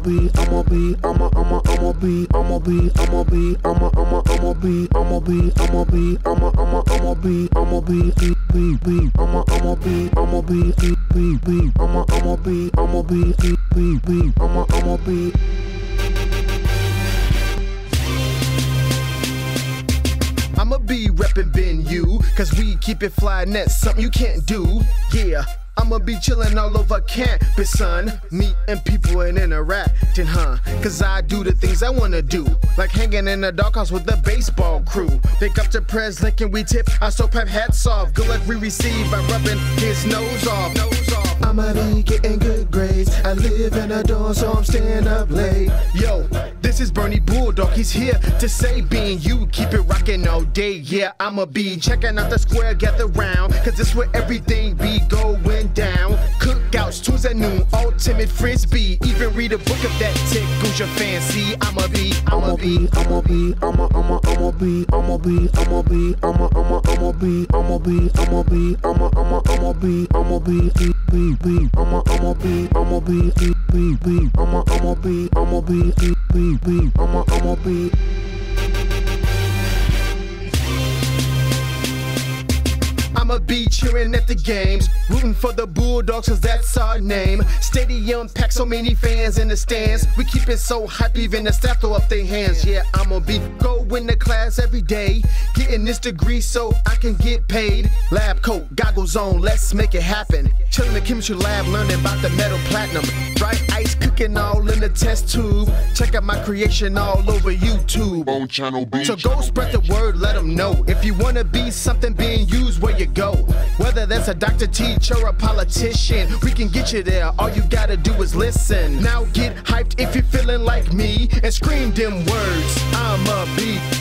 be, I'ma be, I'ma, I'ma, I'ma be, I'ma be, I'ma be, I'ma, I'ma, I'ma be, I'ma be, I'ma be, I'ma, I'ma, I'ma be, I'ma be, be, be, be, I'ma, I'ma be, I'ma be, be, be, be, I'ma, I'ma be, I'ma be, be, be, be, I'ma, I'ma be. I'ma be reppin' Ben U, cause we keep it fly and that's something you can't do. Yeah. I'ma be chillin' all over campus, son. Meeting people and interacting, huh? Cause I do the things I wanna do. Like hanging in the doghouse with the baseball crew. Pick up the president and we tip soap pep hats off. Good luck we receive by rubbing his nose off. Nose off. I'ma be getting good grades. I live in a dorm, so I'm staying up late. Yo, this is Bernie Bulldog. He's here to say, Ben U, keep it rockin' all day. Yeah, I'ma be checking out the square, gather round. Cause this where everything be down. Tunes ultimate frisbee. Even read a book if that tickles your fancy. I'ma be, I'ma be, I'ma be, I'ma, I'ma, I'ma be, I'ma be, I'ma be, I'ma, I'ma, I'ma be, I'ma be, I'ma be, I'ma, I'ma, I'ma be, I'ma be, be, be, be, I'ma, I'ma be, I'ma be, be, be, be, I'ma, I'ma be, I'ma be, be, be, be, I'ma, I'ma be. I'ma be cheering at the games, rooting for the Bulldogs, cause that's our name. Stadium packed, so many fans in the stands. We keep it so hype, even the staff throw up their hands. Yeah, I'ma be going to class every day, getting this degree so I can get paid. Lab coat, goggles on, let's make it happen. Chilling in the chemistry lab, learning about the metal platinum. Bright ice cooking all in the test tube. Check out my creation all over YouTube. on channel B. So go spread the word, let them know. If you wanna be something being used, where you go. Whether that's a doctor, teacher, or a politician, we can get you there. All you gotta do is listen. Now get hyped if you're feeling like me and scream them words. I'ma be